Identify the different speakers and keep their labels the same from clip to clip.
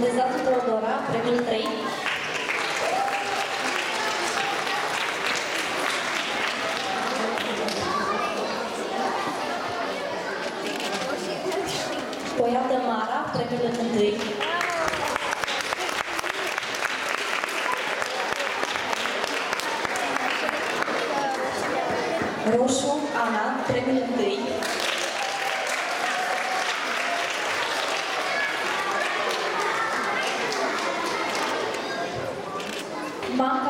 Speaker 1: Botezată Teodora, premiul 3. Poiată Mara, premiul 1. Roșu Ana, premiul 1.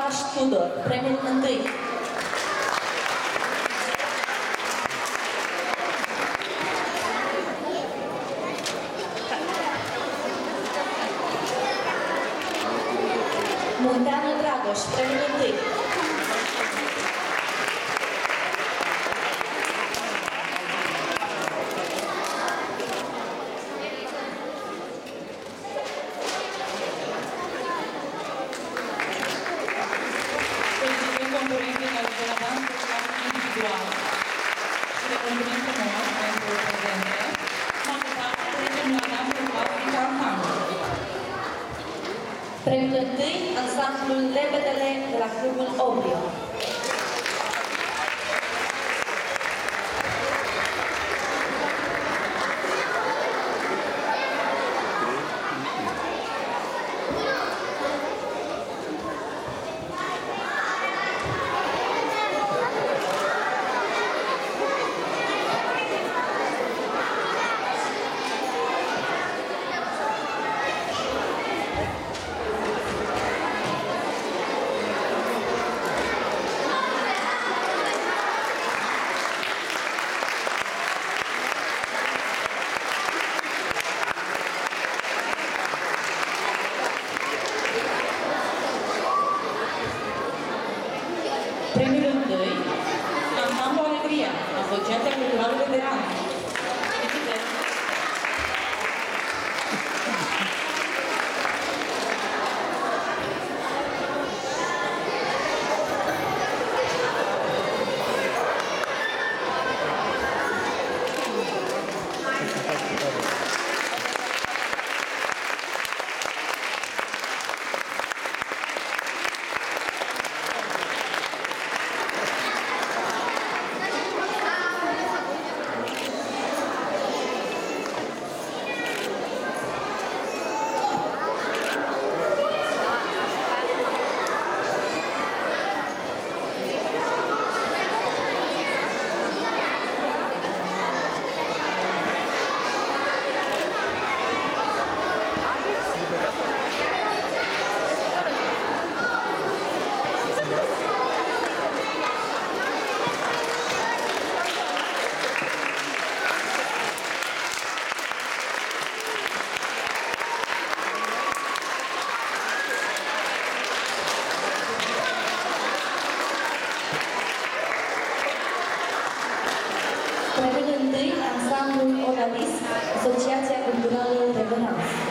Speaker 1: Raj Tudor, Prime Minister. Dragos, prémio
Speaker 2: Prime Premio Lundey, Cantando Alegría, las 80. Asociacja Kulturalna Interwencja.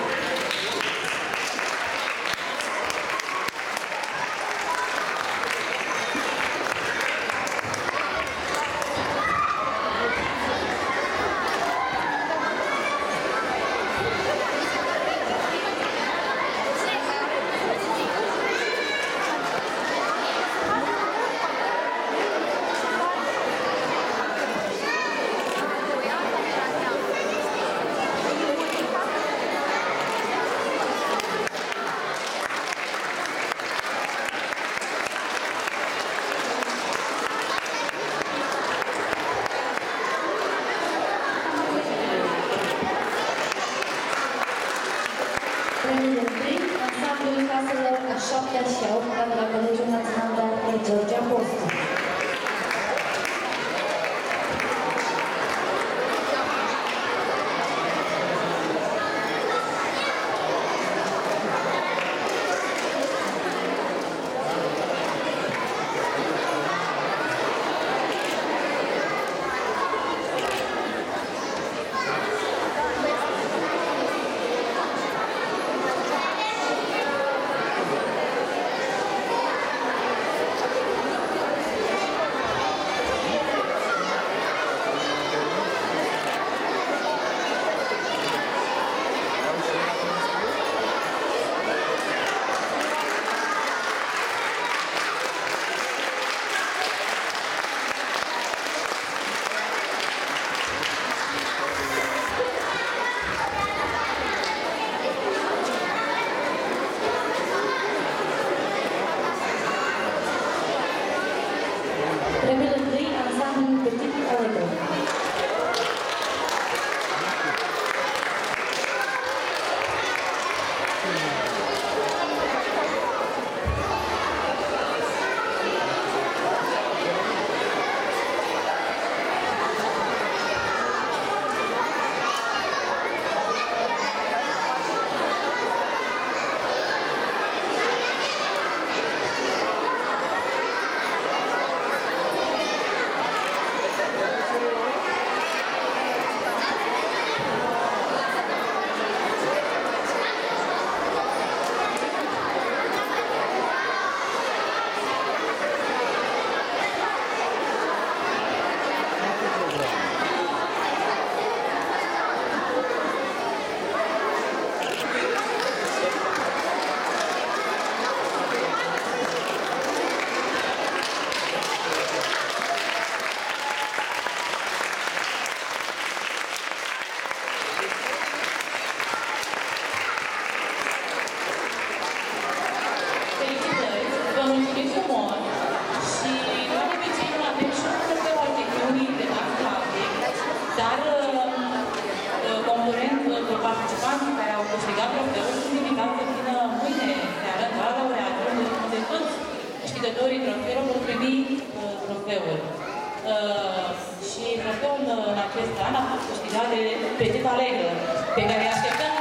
Speaker 2: În acest an a fost câștigat de Petit Alegre, pe care îi așteptăm